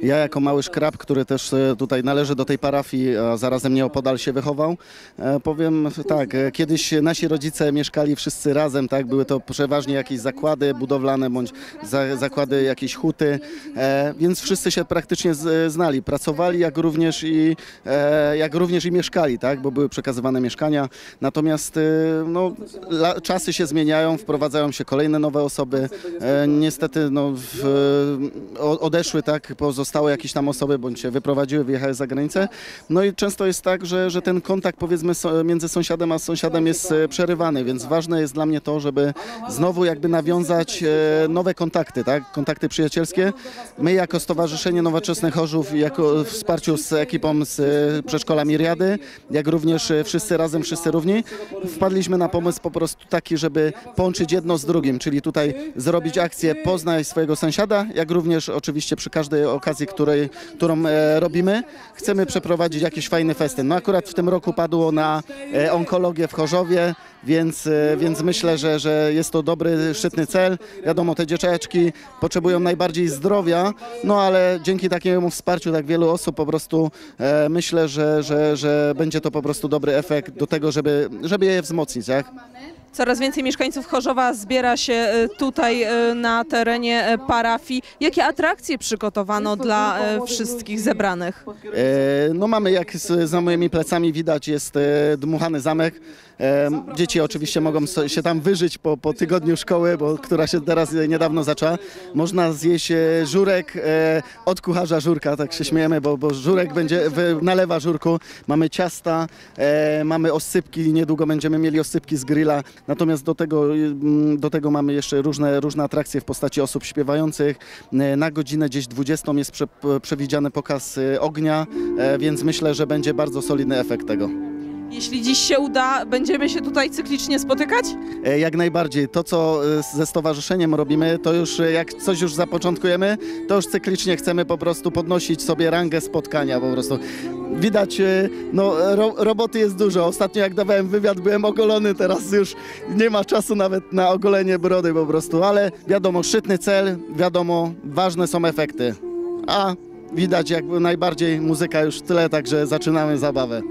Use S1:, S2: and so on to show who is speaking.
S1: Ja jako mały szkrab, który też e, tutaj należy do tej parafii, a zarazem nieopodal się wychował, e, powiem tak, e, kiedyś nasi rodzice mieszkali wszyscy razem, tak, były to przeważnie jakieś zakłady budowlane bądź za, zakłady jakieś huty, więc wszyscy się praktycznie znali, pracowali jak również i jak również i mieszkali, tak, bo były przekazywane mieszkania. Natomiast no, czasy się zmieniają, wprowadzają się kolejne nowe osoby. Niestety no, w, odeszły, tak, pozostały jakieś tam osoby, bądź się wyprowadziły, wyjechały za granicę. No i często jest tak, że, że ten kontakt powiedzmy między sąsiadem a sąsiadem jest e, przerywany, więc ważne jest dla mnie to, żeby znowu jakby nawiązać e, nowe kontakty, tak, kontakty przyjacielskie. My jako Stowarzyszenie Nowoczesnych Chorzów, jako w wsparciu z ekipą z e, przedszkola Miriady, jak również wszyscy razem, wszyscy równi, wpadliśmy na pomysł po prostu taki, żeby połączyć jedno z drugim, czyli tutaj zrobić akcję Poznaj swojego sąsiada, jak również oczywiście przy każdej okazji, której, którą e, robimy, chcemy przeprowadzić jakiś fajny festyn. No akurat w tym roku padło na e, onkologię w Chorzowie, więc, e, więc myślę, że, że jest to dobry, szczytny cel. Wiadomo, te dzieciaczki potrzebują najbardziej zdrowia, no ale dzięki takiemu wsparciu tak wielu osób po prostu e, myślę, że, że, że będzie to po prostu dobry efekt do tego, żeby, żeby je wzmocnić, tak?
S2: Coraz więcej mieszkańców Chorzowa zbiera się e, tutaj e, na terenie e, parafii. Jakie atrakcje przygotowano dla wszystkich zebranych?
S1: No mamy, jak za moimi plecami widać, jest dmuchany zamek. Dzieci oczywiście mogą się tam wyżyć po, po tygodniu szkoły, bo, która się teraz niedawno zaczęła. Można zjeść żurek od kucharza żurka, tak się śmiejemy, bo, bo żurek będzie, nalewa żurku. Mamy ciasta, mamy osypki, niedługo będziemy mieli osypki z grilla. Natomiast do tego, mm, do tego mamy jeszcze różne, różne atrakcje w postaci osób śpiewających. E, Na godzinę gdzieś 20 jest prze, przewidziany pokaz e, ognia, e, więc myślę, że będzie bardzo solidny efekt tego.
S2: Jeśli dziś się uda, będziemy się tutaj cyklicznie spotykać?
S1: E, Jak najbardziej. To, co e, ze stowarzyszeniem robimy, to już e, jak coś już zapoczątkujemy, to już cyklicznie chcemy po prostu podnosić sobie rangę spotkania po prostu. Widać, no ro, roboty jest dużo. Ostatnio jak dawałem wywiad, byłem ogolony, teraz już nie ma czasu nawet na ogolenie brody po prostu, ale wiadomo, szczytny cel, wiadomo, ważne są efekty. A widać jak najbardziej muzyka już tyle, także zaczynamy zabawę.